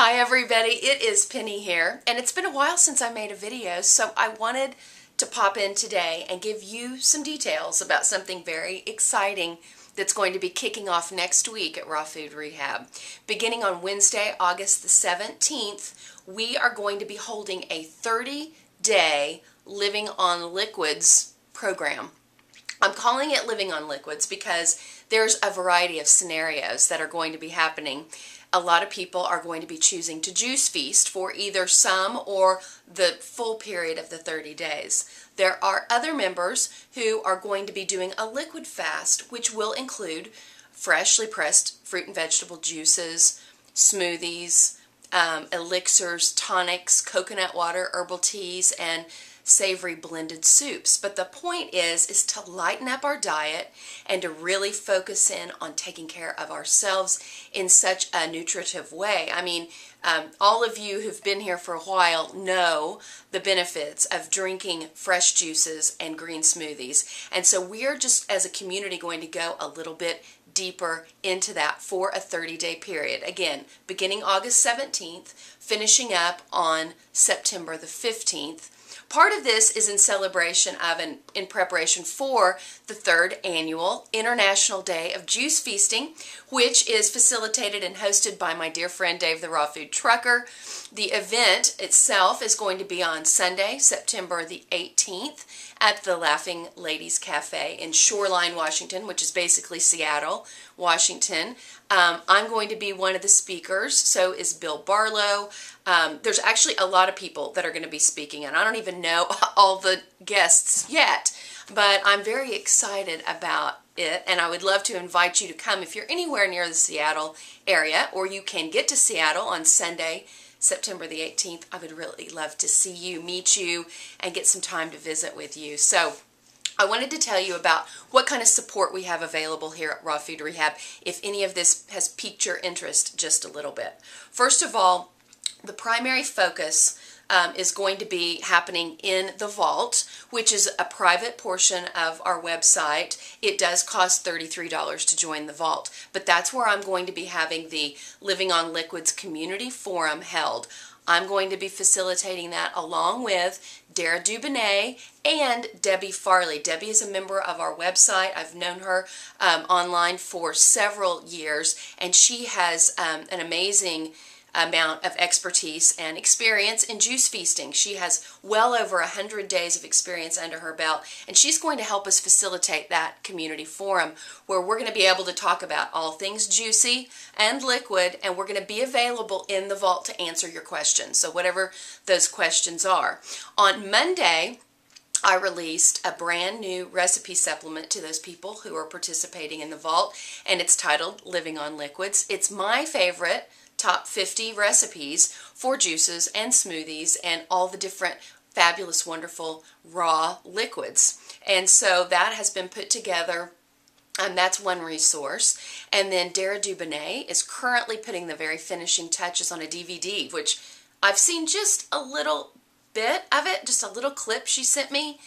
Hi everybody, it is Penni here, and it's been a while since I made a video, so I wanted to pop in today and give you some details about something very exciting that's going to be kicking off next week at Raw Food Rehab. Beginning on Wednesday, August the 17th, we are going to be holding a 30-day Living on Liquids program. I'm calling it Living on Liquids because there's a variety of scenarios that are going to be happening a lot of people are going to be choosing to juice feast for either some or the full period of the 30 days. There are other members who are going to be doing a liquid fast, which will include freshly pressed fruit and vegetable juices, smoothies, um, elixirs, tonics, coconut water, herbal teas, and savory blended soups. But the point is, is to lighten up our diet and to really focus in on taking care of ourselves in such a nutritive way. I mean, um, all of you who've been here for a while know the benefits of drinking fresh juices and green smoothies. And so we're just as a community going to go a little bit deeper into that for a 30 day period. Again, beginning August 17th, finishing up on September the 15th. Part of this is in celebration of and in preparation for the third annual International Day of Juice Feasting, which is facilitated and hosted by my dear friend Dave the Raw Food Trucker. The event itself is going to be on Sunday, September the 18th at the Laughing Ladies Cafe in Shoreline, Washington, which is basically Seattle, Washington. Um, I'm going to be one of the speakers, so is Bill Barlow. Um, there's actually a lot of people that are going to be speaking, and I don't even know all the guests yet, but I'm very excited about it, and I would love to invite you to come if you're anywhere near the Seattle area, or you can get to Seattle on Sunday, September the 18th. I would really love to see you, meet you, and get some time to visit with you. So I wanted to tell you about what kind of support we have available here at Raw Food Rehab if any of this has piqued your interest just a little bit. First of all, the primary focus um, is going to be happening in the vault, which is a private portion of our website. It does cost $33 to join the vault, but that's where I'm going to be having the Living on Liquids Community Forum held. I'm going to be facilitating that along with Dara Dubinet and Debi Farley. Debi is a member of our website. I've known her um, online for several years, and she has um, an amazing amount of expertise and experience in juice feasting. She has well over 100 days of experience under her belt, and she's going to help us facilitate that community forum where we're going to be able to talk about all things juicy and liquid, and we're going to be available in the vault to answer your questions. So whatever those questions are. On Monday, I released a brand new recipe supplement to those people who are participating in the vault, and it's titled Living on Liquids. It's my favorite top 50 recipes for juices and smoothies and all the different fabulous, wonderful raw liquids. And so that has been put together and that's one resource. And then Dara Dubinet is currently putting the very finishing touches on a DVD, which I've seen just a little bit of it, just a little clip she sent me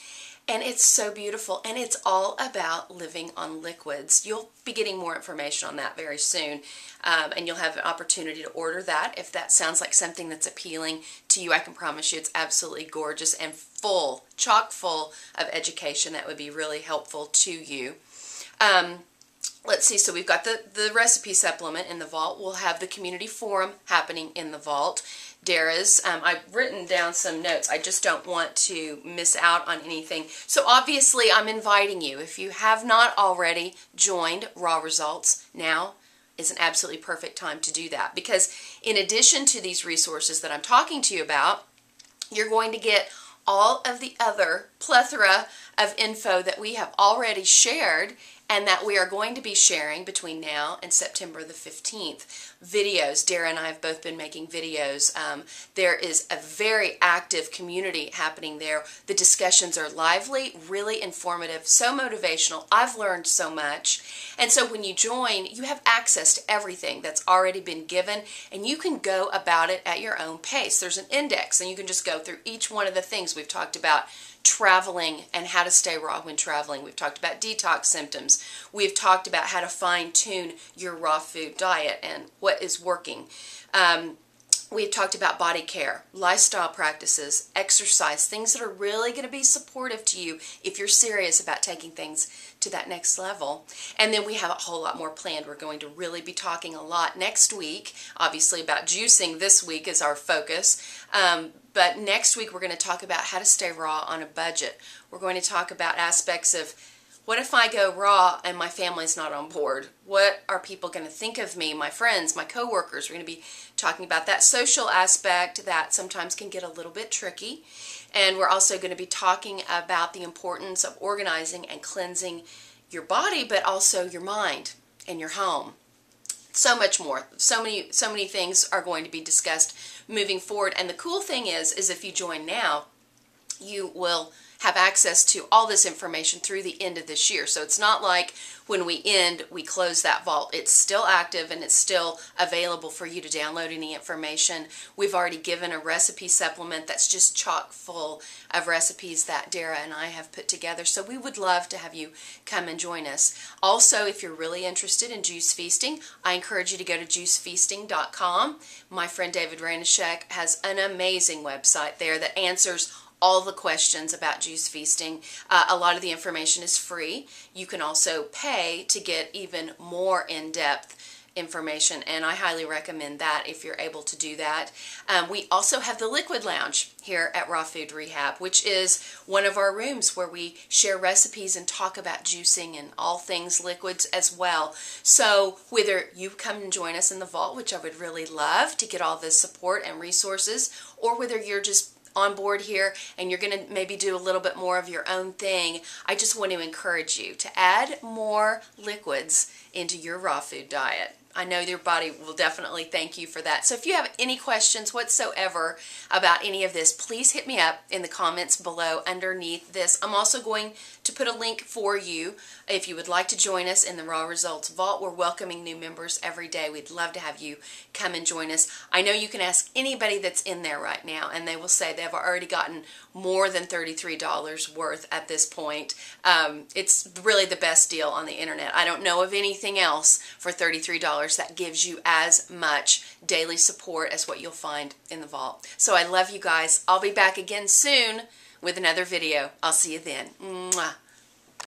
and it's so beautiful. And it's all about living on liquids. You'll be getting more information on that very soon. Um, and you'll have an opportunity to order that. If that sounds like something that's appealing to you I can promise you it's absolutely gorgeous and full chock full of education that would be really helpful to you. Um, let's see, so we've got the, the recipe supplement in the vault. We'll have the community forum happening in the vault. Dara's. Um, I've written down some notes. I just don't want to miss out on anything. So obviously I'm inviting you. If you have not already joined Raw Results, now is an absolutely perfect time to do that. Because in addition to these resources that I'm talking to you about, you're going to get all of the other plethora of info that we have already shared and that we are going to be sharing between now and September the 15th. Videos. Dara and I have both been making videos. Um, there is a very active community happening there. The discussions are lively, really informative, so motivational. I've learned so much. And so when you join, you have access to everything that's already been given and you can go about it at your own pace. There's an index and you can just go through each one of the things we've talked about traveling and how to stay raw when traveling. We've talked about detox symptoms. We've talked about how to fine tune your raw food diet and what is working. Um, We've talked about body care, lifestyle practices, exercise, things that are really going to be supportive to you if you're serious about taking things to that next level. And then we have a whole lot more planned. We're going to really be talking a lot next week, obviously about juicing this week is our focus. Um, but next week we're going to talk about how to stay raw on a budget. We're going to talk about aspects of what if I go raw and my family's not on board? What are people going to think of me, my friends, my coworkers? We're going to be talking about that social aspect that sometimes can get a little bit tricky. And we're also going to be talking about the importance of organizing and cleansing your body, but also your mind and your home. So much more. So many so many things are going to be discussed moving forward. And the cool thing is is if you join now, you will have access to all this information through the end of this year. So it's not like when we end, we close that vault. It's still active and it's still available for you to download any information. We've already given a recipe supplement that's just chock full of recipes that Dara and I have put together. So we would love to have you come and join us. Also, if you're really interested in juice feasting, I encourage you to go to juicefeasting.com. My friend David Rainoshek has an amazing website there that answers all the questions about juice feasting. Uh, a lot of the information is free. You can also pay to get even more in-depth information and I highly recommend that if you're able to do that. Um, we also have the Liquid Lounge here at Raw Food Rehab which is one of our rooms where we share recipes and talk about juicing and all things liquids as well. So whether you come and join us in the vault which I would really love to get all this support and resources or whether you're just on board here and you're going to maybe do a little bit more of your own thing, I just want to encourage you to add more liquids into your raw food diet. I know your body will definitely thank you for that. So if you have any questions whatsoever about any of this, please hit me up in the comments below underneath this. I'm also going to put a link for you if you would like to join us in the Raw Results Vault. We're welcoming new members every day. We'd love to have you come and join us. I know you can ask anybody that's in there right now and they will say they've already gotten more than $33 worth at this point. Um, it's really the best deal on the internet. I don't know of anything else for $33 that gives you as much daily support as what you'll find in the vault. So I love you guys. I'll be back again soon with another video. I'll see you then. Mwah.